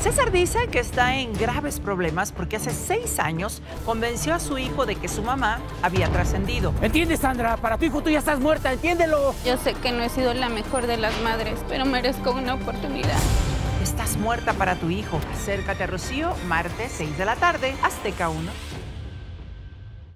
César dice que está en graves problemas porque hace seis años convenció a su hijo de que su mamá había trascendido. ¿Entiendes, Sandra? Para tu hijo tú ya estás muerta, entiéndelo. Yo sé que no he sido la mejor de las madres, pero merezco una oportunidad. Estás muerta para tu hijo. Acércate a Rocío, martes 6 de la tarde, Azteca 1.